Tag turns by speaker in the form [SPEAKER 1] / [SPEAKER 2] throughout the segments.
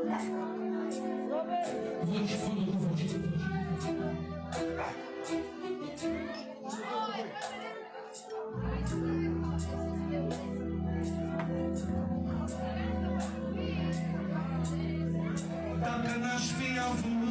[SPEAKER 1] Hoje, quando eu vou nas pijał w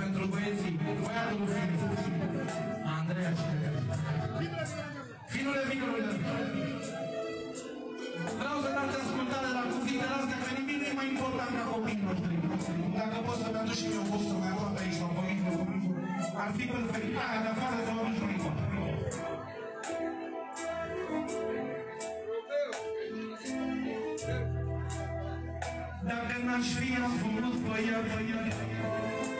[SPEAKER 1] pentru băieții. Băiatul lui Finuțu Andreea și Finule, finule Vreau să dați ascultare la cuvintele astea, că nimic nu e mai important ca copiii noștri. Dacă pot să-mi aduc și eu gustul mai aproape aici, la comică, ar fi perfect. Aia de afară să mă duci unică. Dacă n-aș fi avut băiat, băiat, Umblam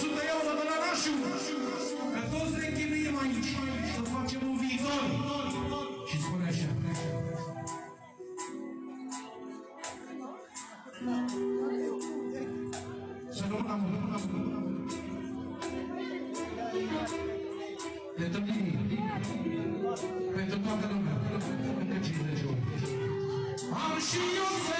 [SPEAKER 1] 100 euro de la Rașu Că toți ne chinuim aici Să facem un viitor. Și spune așa. Să nu am Pentru mine Pentru toată lumea. Încă 50 ori. Am și eu fericirea mea